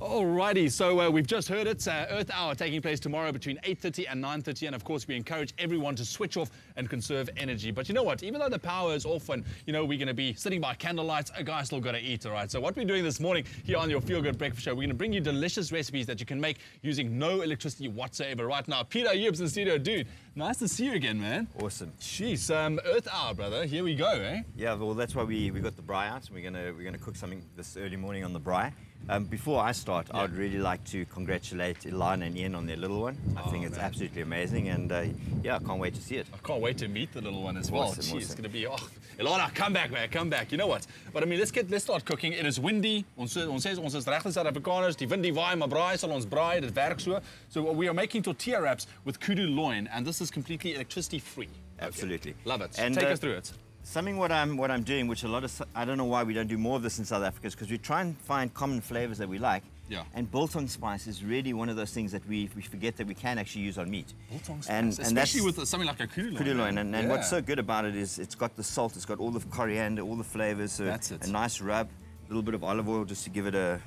Alrighty, so uh, we've just heard it's uh, Earth Hour taking place tomorrow between 8.30 and 9.30 and of course we encourage everyone to switch off and conserve energy. But you know what, even though the power is off and you know we're going to be sitting by candlelight, a guy's still got to eat, alright? So what we're doing this morning here on your Feel Good Breakfast Show, we're going to bring you delicious recipes that you can make using no electricity whatsoever. Right now, Peter Ayub's in the studio. Dude, nice to see you again, man. Awesome. Jeez, um, Earth Hour, brother. Here we go, eh? Yeah, well, that's why we, we got the braai out. We're gonna we're gonna cook something this early morning on the braai. Um, before I start, I would really like to congratulate Ilana and Ian on their little one. I Oh, think it's man. absolutely amazing, and uh, yeah, I can't wait to see it. I can't wait to meet the little one as well. Awesome, Jeez, it's going to be, oh, Ilana, come back, man, come back. You know what? But I mean, let's get, let's start cooking. It is windy. Ons, ons sê ons is regte Suid-Afrikaners. Die wind die waai, maar braai sal ons braai. Dit werk so. So we are making tortilla wraps with kudu loin, and this is completely electricity free. Absolutely. Love it. And, Take uh, us through it. Something what I'm what I'm doing, which a lot of I don't know why we don't do more of this in South Africa, is because we try and find common flavors that we like. Yeah. And biltong spice is really one of those things that we, we forget that we can actually use on meat. Biltong And, spice, and that's especially with something like a kudu loin. kudu loin. man. And, and what's so good about it is it's got the salt, it's got all the coriander, all the flavors. So That's it. A nice rub, a little bit of olive oil just to give it a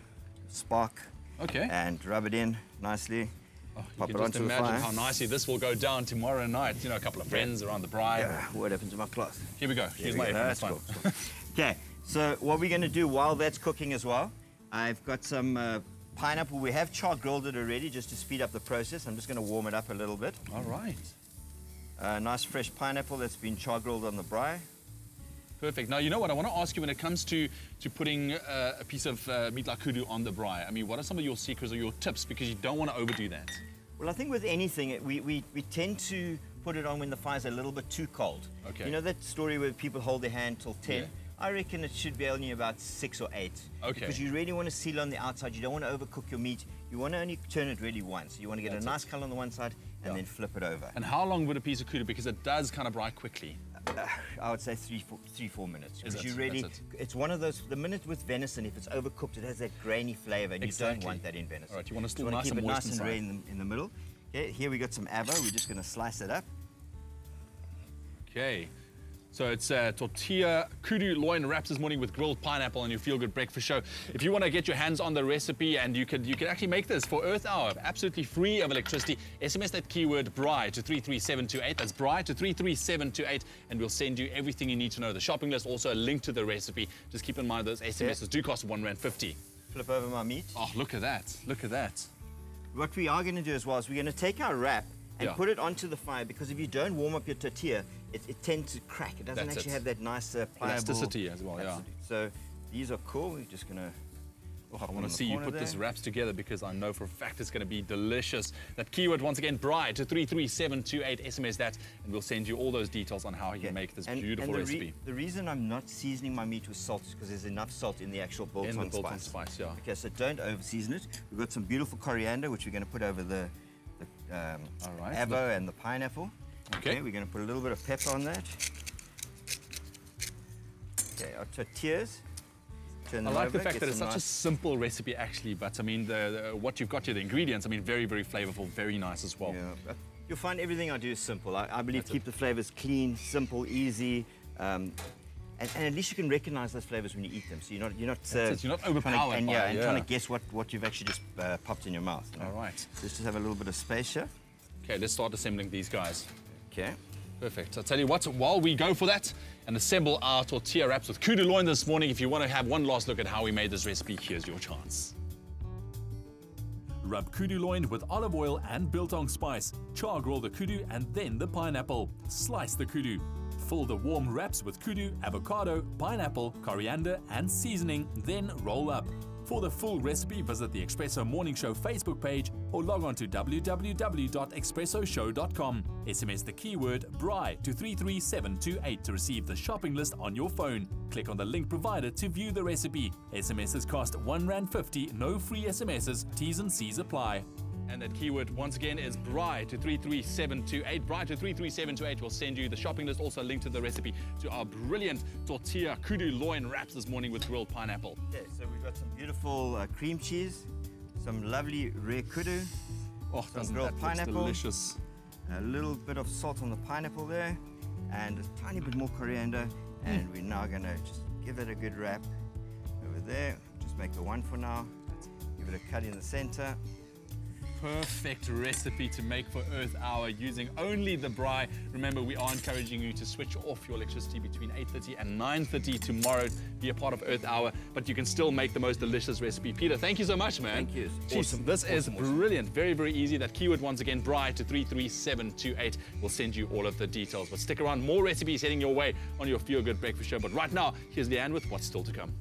spark. Okay. And rub it in nicely. Oh, you Pop can it just onto imagine how nicely this will go down tomorrow night. You know, a couple of friends around the braai. Yeah, what happened to my cloth? Here we go. Here's my go. apron. That's That's cool. Okay, so what we're going to do while that's cooking as well, I've got some uh, pineapple. We have char grilled it already just to speed up the process. I'm just going to warm it up a little bit. All right. Uh, nice fresh pineapple that's been char grilled on the braai. Perfect. Now, you know what? I want to ask you when it comes to, to putting uh, a piece of uh, meat like kudu on the braai. I mean, what are some of your secrets or your tips? Because you don't want to overdo that. Well, I think with anything, it- we, we, we tend to put it on when the fire's a little bit too cold. Okay. You know that story where people hold their hand till 10? Yeah. I reckon it should be only about six or eight. Okay. Because you really want to seal on the outside. You don't want to overcook your meat. You want to only turn it really once. You want to get That's a it. nice color on the one side and Yeah. then flip it over. And how long would a piece of kudu? Because it does kind of braai quickly. Uh, I would say three, four, three, four minutes. Is Because it? you really, That's it's one of those. The minute with venison, if it's overcooked, it has that grainy flavor, and you don't want that in venison. All right, you want it So still wanna nice keep and it nice and red in the, in the middle. Okay, here we got some avo. We're just going to slice it up. Okay. So it's uh, tortilla kudu loin wraps this morning with grilled pineapple and your Feel Good Breakfast Show. If you want to get your hands on the recipe and you can you could actually make this for Earth Hour, absolutely free of electricity, SMS that keyword BRI to 33728. That's BRI to 33728 and we'll send you everything you need to know. The shopping list, also a link to the recipe. Just keep in mind those SMSs do cost one rand 50. Flip over my meat. Oh, look at that. Look at that. What we are going to do as well is we're going to take our wrap and Yeah. put it onto the fire because if you don't warm up your tortilla, it, it tends to crack. It doesn't That's actually it. have that nice uh, pliable... Elasticity as well, yeah. So these are cool. We're just going to... Oh, I want to see you put this there. wraps together because I know for a fact it's going to be delicious. That keyword, once again, bride to 33728, SMS that, and we'll send you all those details on how you Yeah. make this And- beautiful and the re- recipe. the reason I'm not seasoning my meat with salt is because there's enough salt in the actual biltong In the biltong spice. spice, yeah. Okay, so don't over season it. We've got some beautiful coriander which we're going to put over the, the um, All right. avo and the pineapple. Okay. We're going to put a little bit of pepper on that. Okay, our tortillas. Turn I like the fact that it's such a simple recipe, actually, but I mean, the, the, what you've got here, the ingredients, I mean, very, very flavorful, very nice as well. Yeah, you'll find everything I do is simple. I, I believe That's it. keep the flavors clean, simple, easy. Um, and, and at least you can recognize those flavors when you eat them. So you're not you're not uh, you're not to- overpowered and yeah, it, and yeah. trying to guess what, what you've actually just uh, popped in your mouth. you know. All right. So let's just have a little bit of space here. Okay, let's start assembling these guys. Okay. Perfect. I'll tell you what, while we go for that and assemble our tortilla wraps with kudu loin this morning, if you want to have one last look at how we made this recipe, here's your chance. Rub kudu loin with olive oil and biltong spice. Char grill the kudu and then the pineapple. Slice the kudu. Fill the warm wraps with kudu, avocado, pineapple, coriander, and seasoning, then roll up. For the full recipe, visit the Expresso Morning Show Facebook page or log on to www.expressoshow.com. SMS the keyword BRI to 33728 to receive the shopping list on your phone. Click on the link provided to view the recipe. SMSs cost 1 Rand 50, no free SMSs, T's and C's apply. And that keyword, once again, is BRI to 33728. BRI to 33728 will send you the shopping list, also a link to the recipe to our brilliant tortilla kudu loin wraps this morning with grilled pineapple. Okay, so we've got some beautiful uh, cream cheese, some lovely rare kudu, Oh, doesn't grilled pineapple. delicious. a little bit of salt on the pineapple there, and a tiny bit more coriander. And we're now gonna just give it a good wrap over there. Just make the one for now. Give it a cut in the center. Perfect recipe to make for Earth Hour using only the braai. Remember, we are encouraging you to switch off your electricity between 8.30 and 9.30 tomorrow, be a part of Earth Hour, but you can still make the most delicious recipe. Peter, thank you so much, man. Thank you. Jeez, Awesome. This is Awesome, awesome. brilliant. Very, very easy. That keyword, once again, braai to 33728. We'll send you all of the details. But stick around, more recipes heading your way on your Feel Good Breakfast Show. But right now, here's Leigh-Anne with what's still to come.